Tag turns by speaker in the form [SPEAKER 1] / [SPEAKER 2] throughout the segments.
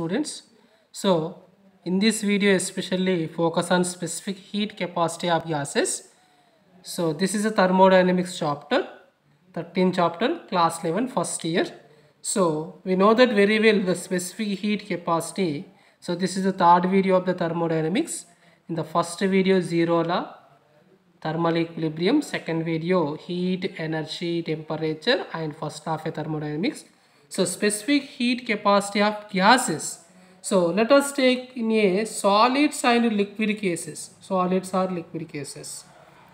[SPEAKER 1] students. So in this video especially focus on specific heat capacity of gases. So this is a thermodynamics chapter, 13 chapter, class 11, first year. So we know that very well the specific heat capacity. So this is the third video of the thermodynamics. In the first video zero law, thermal equilibrium, second video heat, energy, temperature and first half of thermodynamics. So specific heat capacity of gases. So let us take in a solids and liquid cases. Solids or liquid cases.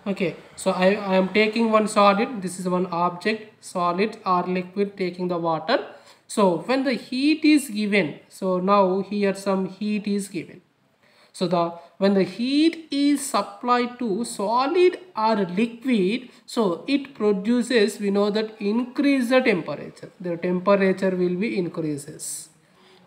[SPEAKER 1] Okay, so I, I am taking one solid. This is one object, solid or liquid taking the water. So when the heat is given, so now here some heat is given. So the when the heat is supplied to solid or liquid, so it produces, we know that increase the temperature. The temperature will be increases.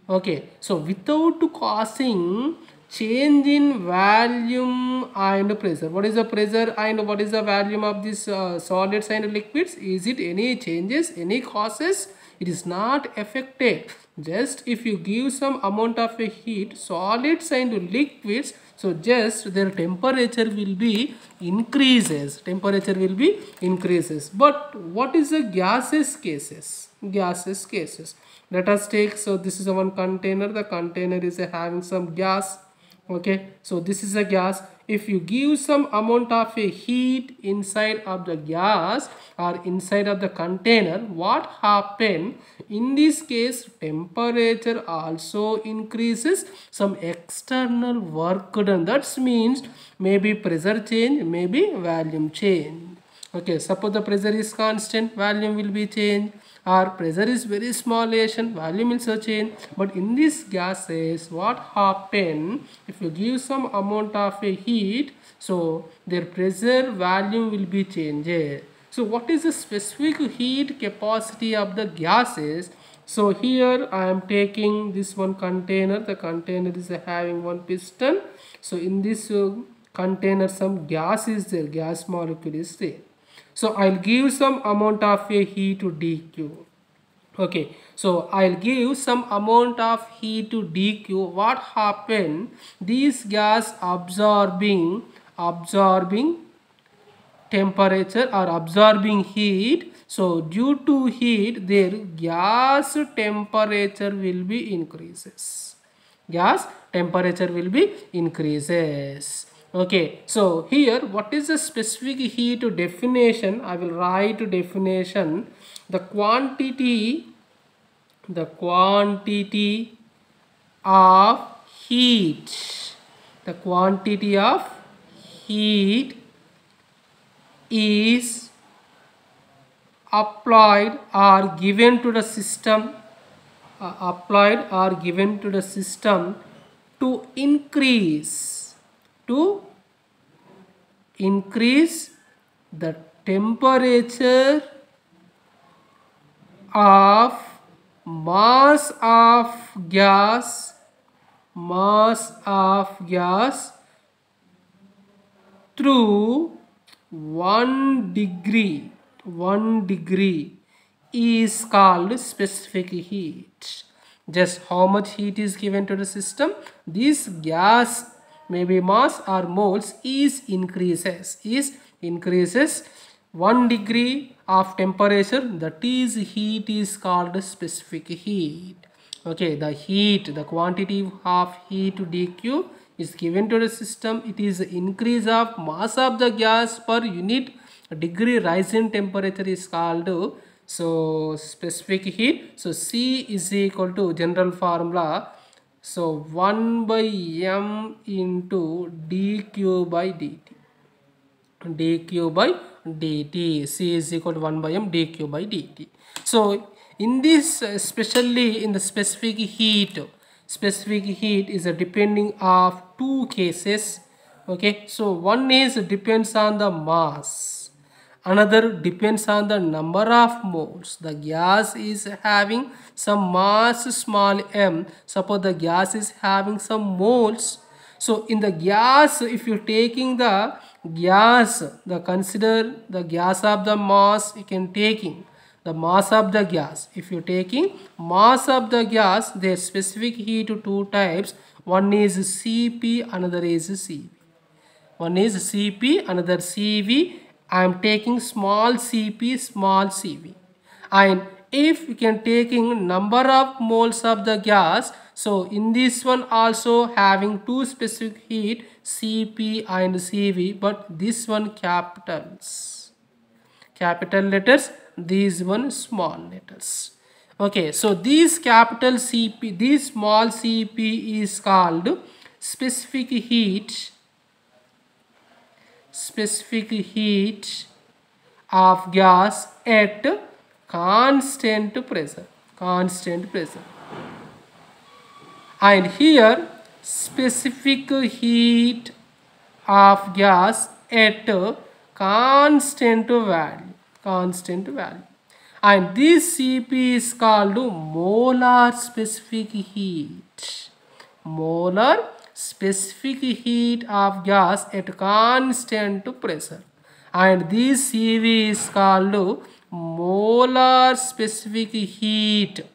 [SPEAKER 1] Okay, so without causing change in volume and pressure. What is the pressure and what is the volume of these uh, solids and liquids? Is it any changes, any causes? It is not affected. Just if you give some amount of a heat, solids and liquids, so just their temperature will be increases. Temperature will be increases. But what is the gases cases? Gases cases. Let us take, so this is one container. The container is having some gas okay so this is a gas. If you give some amount of a heat inside of the gas or inside of the container what happen? In this case temperature also increases. Some external work done. That means maybe pressure change maybe volume change. Okay suppose the pressure is constant volume will be changed or pressure is very small relation volume also change but in this gases what happen? If you give some amount of a heat so their pressure volume will be changed. So what is the specific heat capacity of the gases? So here i am taking this one container. The container is having one piston. So in this uh, container some gas is there. Gas molecule is there. So I'll give some amount of a heat to dq. Okay, so I'll give some amount of heat to dq. What happen? This gas absorbing, absorbing temperature or absorbing heat. So due to heat, their gas temperature will be increases. Gas temperature will be increases okay so here what is the specific heat definition i will write definition the quantity the quantity of heat. The quantity of heat is applied or given to the system uh, applied or given to the system to increase to increase the temperature of mass of gas mass of gas through 1 degree. 1 degree is called specific heat. Just how much heat is given to the system? This gas maybe mass or moles is increases is increases 1 degree of temperature the that is heat is called specific heat. Okay the heat the quantity of heat dq is given to the system. It is increase of mass of the gas per unit. Degree rise in temperature is called so specific heat. So c is equal to general formula. So 1 by m into dq by dt dq by dt c is equal to 1 by m dq by dt so in this uh, especially in the specific heat specific heat is a depending of two cases okay? So one is depends on the mass another depends on the number of moles. The gas is having some mass small m suppose the gas is having some moles. So in the gas if you're taking the gas the consider the gas of the mass you can taking the mass of the gas. If you're taking mass of the gas, their specific heat two types. One is Cp, another is Cv. One is Cp, another Cv. I am taking small Cp, small Cv. And if you can taking number of moles of the gas, so in this one also having two specific heat Cp and Cv, but this one capitals. Capital letters, these one small letters. Okay, so these capital Cp, these small Cp is called specific heat specific heat of gas at constant pressure constant pressure and here specific heat of gas at a constant value constant value and this cp is called molar specific heat molar specific heat of gas at constant pressure and this cv is called molar specific heat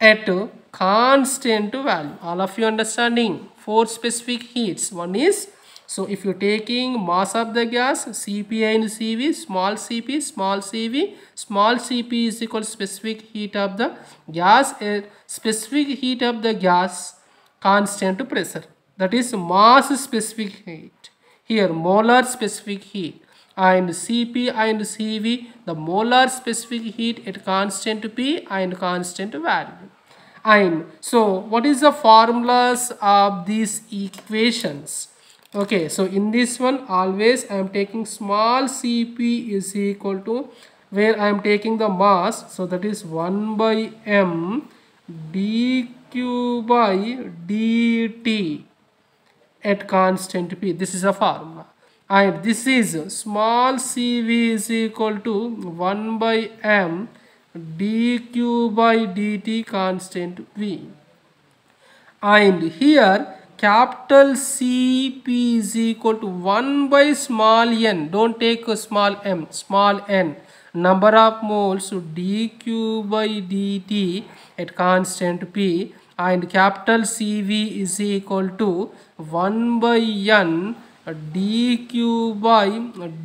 [SPEAKER 1] at constant value. All of you understanding? Four specific heats. One is so if you're taking mass of the gas cp and cv small cp small cv small cp is equal to specific heat of the gas specific heat of the gas constant pressure. That is mass specific heat. Here molar specific heat and Cp and Cv the molar specific heat at constant P and constant value. And so what is the formulas of these equations? Okay, so in this one always I am taking small Cp is equal to where I am taking the mass so that is 1 by m dq by dt at constant P. This is a formula and this is small cv is equal to 1 by m dq by dt constant v. And here capital cp is equal to 1 by small n. Don't take a small m small n. Number of moles dq by dt at constant p. And capital cv is equal to 1 by n dq by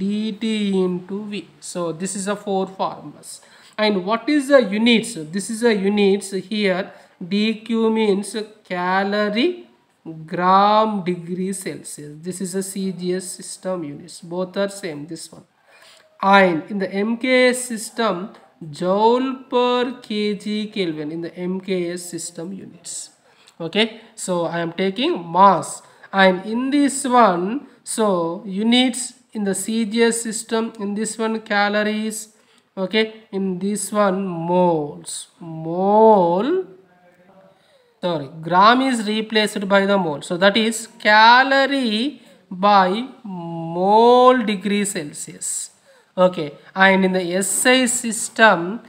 [SPEAKER 1] dt into v. So this is a four formulas and what is the units? This is a units here. Dq means calorie gram degree celsius. This is a cgs system units. Both are same this one. And in the mks system joule per kg kelvin in the mks system units. Okay? So i am taking mass. And in this one so units in the CGS system in this one calories okay? In this one moles. Mole. Sorry. Gram is replaced by the mole. So that is calorie by mole degree celsius. Okay? And in the SI system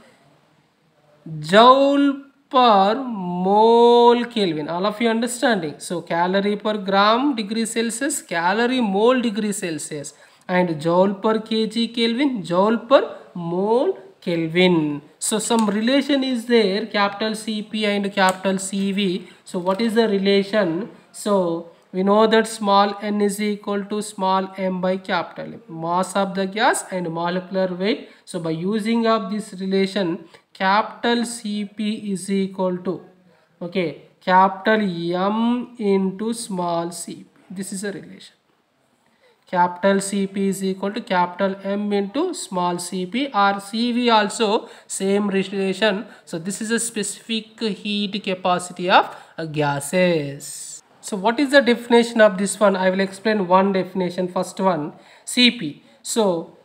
[SPEAKER 1] joule per mole Kelvin. All of you understanding? So calorie per gram degree Celsius, calorie mole degree Celsius. And joule per kg Kelvin, joule per mole Kelvin. So some relation is there capital Cp and capital Cv. So what is the relation? So we know that small n is equal to small m by capital M. Mass of the gas and molecular weight. So by using of this relation capital Cp is equal to okay capital M into small cp. This is a relation. Capital Cp is equal to capital M into small cp or Cv also same relation. So this is a specific heat capacity of uh, gases. So what is the definition of this one? I will explain one definition. First one Cp. So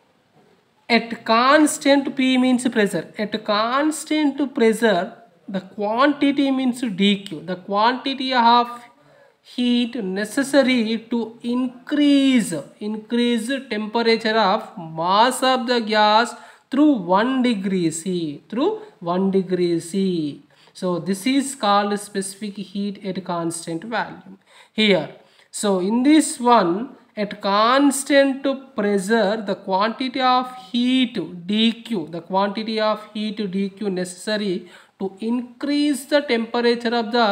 [SPEAKER 1] at constant P means pressure. At constant pressure the quantity means dq the quantity of heat necessary to increase increase temperature of mass of the gas through 1 degree c through 1 degree c. So this is called specific heat at constant value here so in this one at constant pressure the quantity of heat dq the quantity of heat dq necessary to increase the temperature of the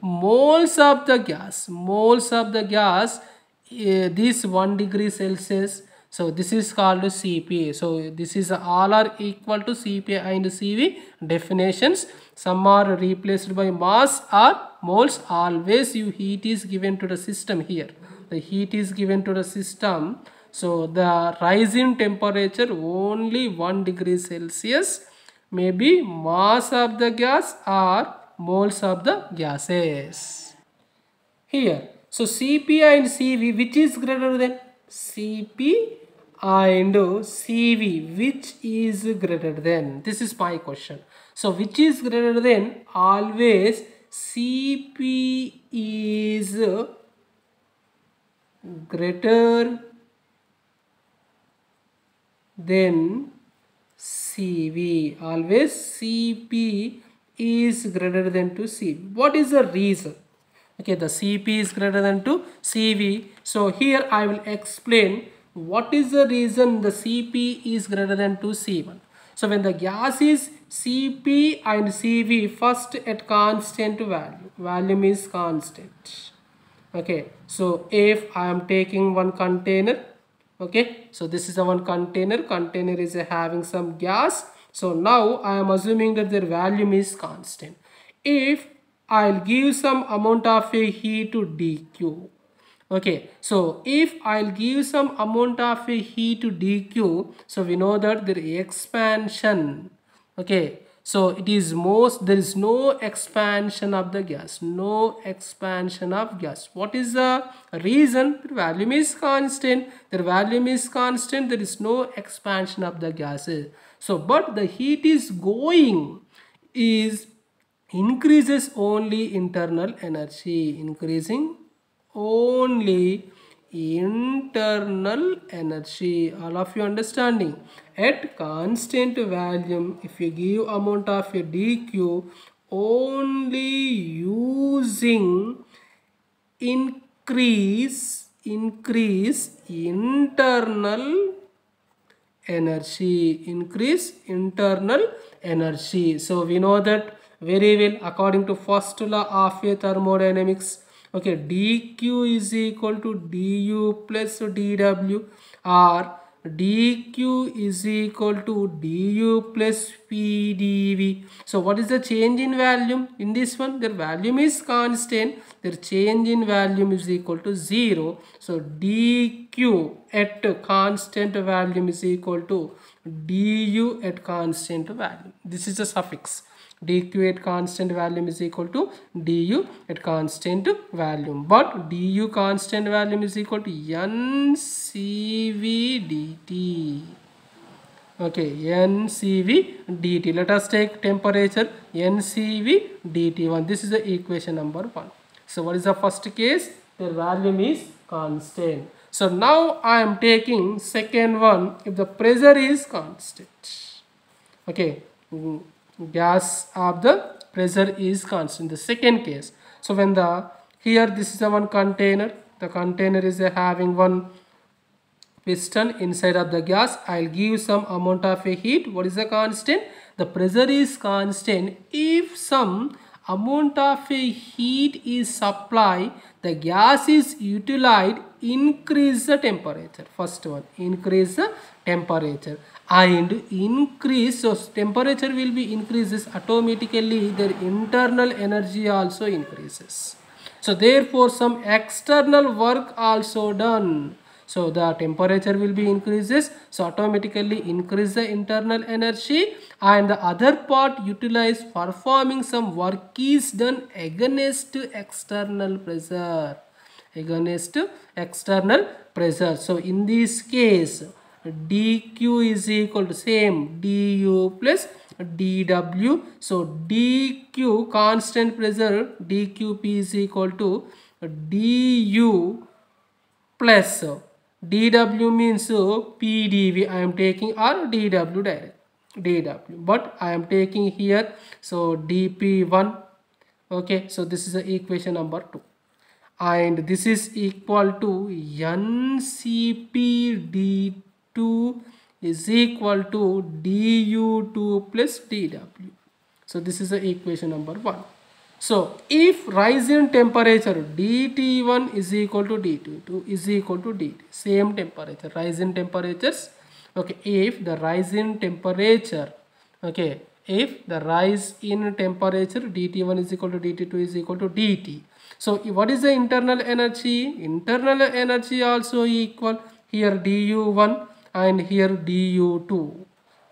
[SPEAKER 1] moles of the gas moles of the gas uh, this 1 degree celsius so this is called CP. So this is all are equal to Cp and Cv definitions. Some are replaced by mass or moles. Always you heat is given to the system here. The heat is given to the system. So the rise in temperature only 1 degree Celsius may be mass of the gas or moles of the gases. Here, so Cp and Cv which is greater than Cp and CV which is greater than? This is my question. So which is greater than? Always CP is greater than CV always CP is greater than to CV what is the reason okay the CP is greater than to CV so here I will explain what is the reason the Cp is greater than 2 C1? So when the gas is Cp and Cv first at constant value, volume is constant. Okay, so if I am taking one container, okay, so this is a one container, container is having some gas. So now I am assuming that their volume is constant. If I'll give some amount of a heat to dq okay so if i'll give some amount of a heat to dq so we know that the expansion okay so it is most there is no expansion of the gas no expansion of gas. What is the reason? The volume is constant. The volume is constant. There is no expansion of the gases. So but the heat is going is increases only internal energy increasing only internal energy. All of you understanding? At constant volume if you give amount of a dq only using increase increase internal energy. Increase internal energy. So we know that very well according to first law of thermodynamics okay dq is equal to du plus dw or dq is equal to du plus pdv so what is the change in volume in this one? Their volume is constant. Their change in volume is equal to zero. So dq at constant volume is equal to du at constant value. This is the suffix dq at constant volume is equal to du at constant volume. But du constant volume is equal to ncv dt okay ncv dt let us take temperature ncv dt one this is the equation number one. So what is the first case? The volume is constant. So now i am taking second one. If the pressure is constant. Okay gas of the pressure is constant. The second case. So when the here this is a one container. The container is having one piston inside of the gas. I'll give some amount of a heat. What is the constant? The pressure is constant. If some amount of a heat is supplied the gas is utilized increase the temperature. First one increase the temperature and increase so temperature will be increases automatically their internal energy also increases. So therefore some external work also done. So the temperature will be increases so automatically increase the internal energy. And the other part utilize performing some work is done against external pressure. Against external pressure. So in this case dq is equal to same. Du plus dw so dq constant pressure dqp is equal to du plus dw means pdv i am taking or dw direct. Dw but i am taking here so dp1 okay so this is the equation number 2 and this is equal to ncp d2 is equal to du2 plus dw. So this is the equation number 1 so if rise in temperature dT1 is equal to dT2 is equal to dt same temperature rise in temperatures. Okay if the rise in temperature okay if the rise in temperature dT1 is equal to dT2 is equal to dt. So what is the internal energy? Internal energy also equal. Here du1 and here du2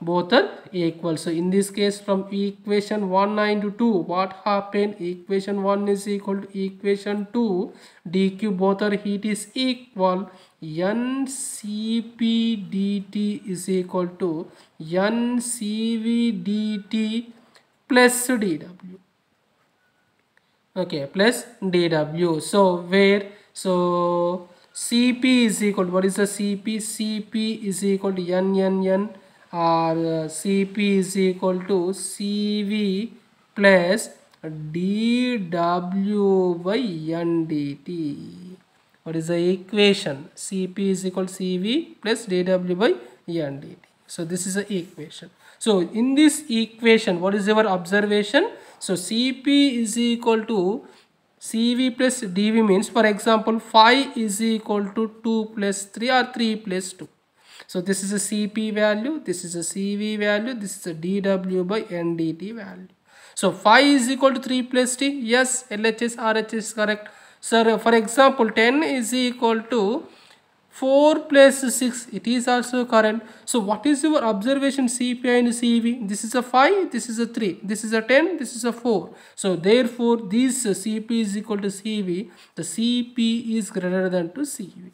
[SPEAKER 1] both are equal so in this case from equation 1 and 2 what happened equation 1 is equal to equation 2 dq both are heat is equal ncp dt is equal to ncv dt plus dw okay plus dw so where so cp is equal to what is the cp cp is equal to n n n or uh, Cp is equal to Cv plus dw by ndt. What is the equation? Cp is equal to Cv plus dw by ndt. So this is the equation. So in this equation, what is our observation? So Cp is equal to Cv plus dv means for example 5 is equal to 2 plus 3 or 3 plus 2. So this is a Cp value, this is a Cv value, this is a dw by ndt value. So phi is equal to 3 plus t, yes, LHS, RHS is correct. So for example 10 is equal to 4 plus 6, it is also current So what is your observation Cp and Cv? This is a 5, this is a 3, this is a 10, this is a 4. So therefore this Cp is equal to Cv, the Cp is greater than to Cv.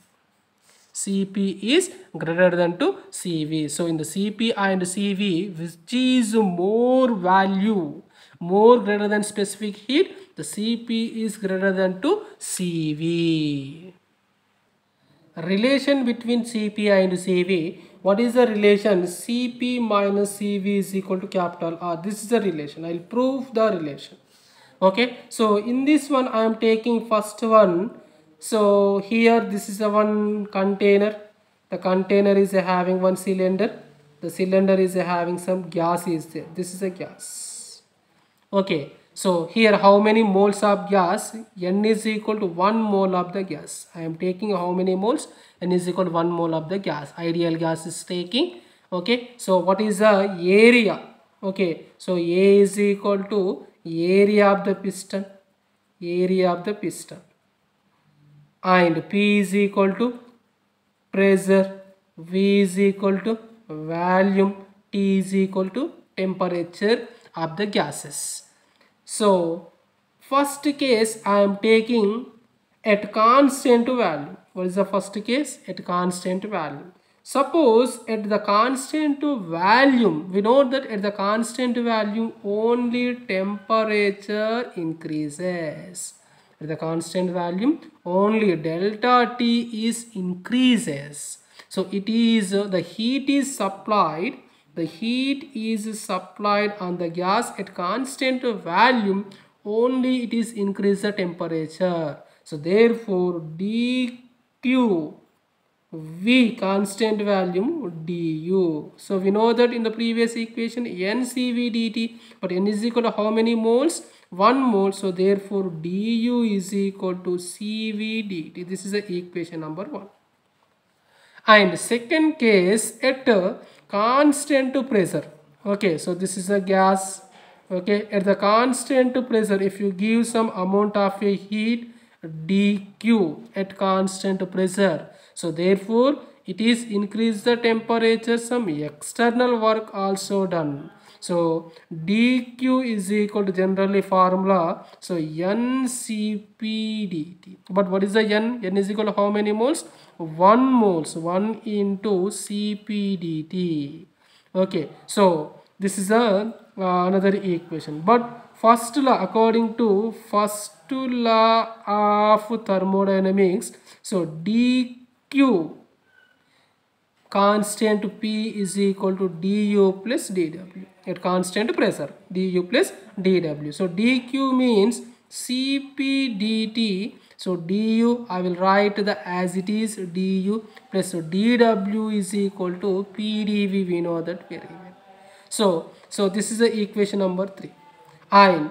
[SPEAKER 1] Cp is greater than to Cv. So in the Cp and Cv, which is more value, more greater than specific heat, the Cp is greater than to Cv. Relation between Cp and Cv, what is the relation? Cp minus Cv is equal to capital R. This is the relation. I will prove the relation. Okay. So in this one, I am taking first one so here this is a one container the container is having one cylinder the cylinder is having some gas is there this is a gas okay so here how many moles of gas? N is equal to 1 mole of the gas. I am taking how many moles? N is equal to 1 mole of the gas. Ideal gas is taking okay? So what is the area? Okay so a is equal to area of the piston area of the piston. And P is equal to pressure, V is equal to volume, T is equal to temperature of the gases. So, first case I am taking at constant value. What is the first case? At constant value. Suppose at the constant volume, we know that at the constant value only temperature increases at the constant volume only delta t is increases so it is the heat is supplied the heat is supplied on the gas at constant volume only it is increase the temperature. So therefore dq v constant volume du. So we know that in the previous equation ncv dt but n is equal to how many moles? 1 mole. So therefore du is equal to cv dt this is the equation number 1 and second case at constant to pressure. Okay so this is a gas. Okay at the constant to pressure if you give some amount of a heat dq at constant pressure. So therefore it is increase the temperature some external work also done so dq is equal to generally formula. So ncpdt. But what is the n? n is equal to how many moles? 1 moles. 1 into cpdt. Okay. So this is a uh, another equation. But first law according to first law of thermodynamics. So dq constant P is equal to du plus dw at constant pressure. Du plus dw. So dq means Cp dt so du I will write the as it is du plus dw is equal to pdv we know that very well. So so this is the equation number 3 and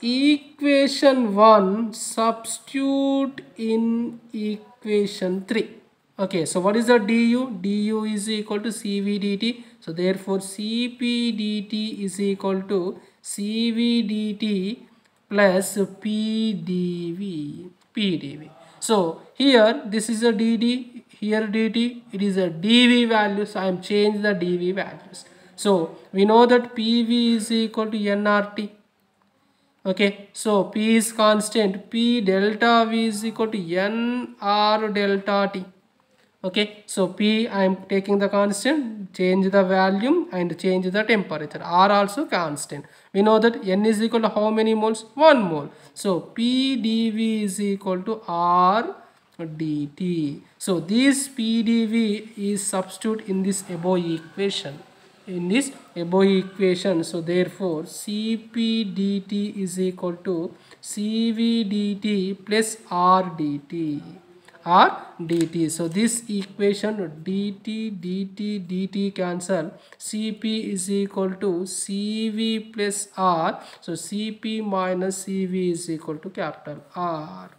[SPEAKER 1] equation 1 substitute in equation 3 okay so what is the du? du is equal to cv dt so therefore cp dt is equal to cv dt plus pdv pdv so here this is a dd here dt it is a dv value. So i am changing the dv values. So we know that pv is equal to nrt okay so p is constant. P delta v is equal to n r delta t okay so p i am taking the constant change the volume and change the temperature. R also constant. We know that n is equal to how many moles? One mole. So p dv is equal to r dt. So this pdv is substitute in this above equation. In this above equation so therefore cp dt is equal to cv dt plus r dt r dt so this equation dt dt dt cancel. Cp is equal to cv plus r. So cp minus cv is equal to capital r.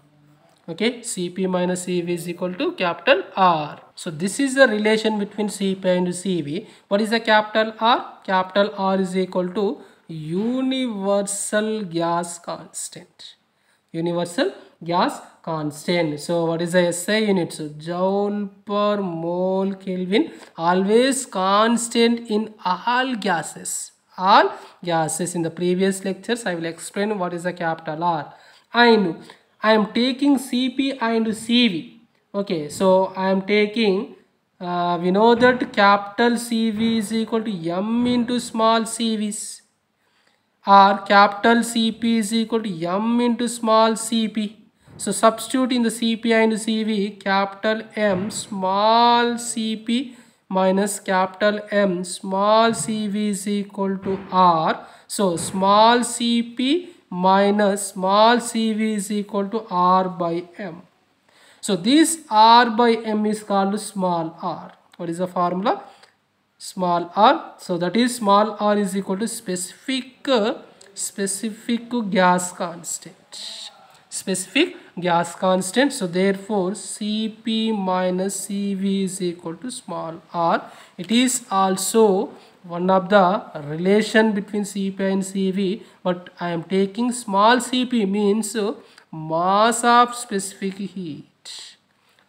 [SPEAKER 1] Okay? Cp minus cv is equal to capital r. So this is the relation between cp and cv what is the capital r? Capital r is equal to universal gas constant universal gas constant. So what is the SI unit? So joule per mole kelvin always constant in all gases. All gases. In the previous lectures i will explain what is the capital R. I and I am taking CP and CV. Okay, so I am taking, uh, we know that capital CV is equal to M into small CVs or capital CP is equal to M into small CP. So substitute in the CP and CV capital M small CP minus capital M small CV is equal to R. So small CP minus small cv is equal to r by m. So this r by m is called small r. What is the formula? Small r. So that is small r is equal to specific specific gas constant. Specific gas constant. So therefore Cp minus Cv is equal to small r. It is also one of the relation between Cp and Cv but I am taking small Cp means mass of specific heat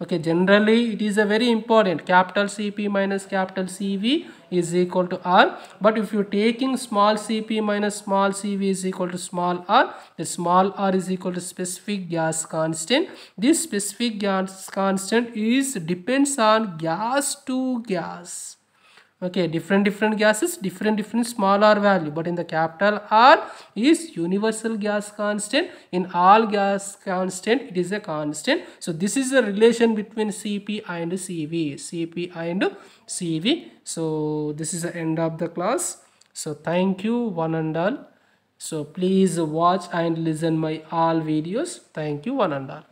[SPEAKER 1] okay generally it is a very important. Capital Cp minus capital Cv is equal to R. But if you're taking small Cp minus small Cv is equal to small r the small r is equal to specific gas constant. This specific gas constant is depends on gas to gas okay different different gases different different small r value. But in the capital r is universal gas constant. In all gas constant it is a constant. So this is the relation between cp and cv. Cp and cv. So this is the end of the class. So thank you one and all. So please watch and listen my all videos. Thank you one and all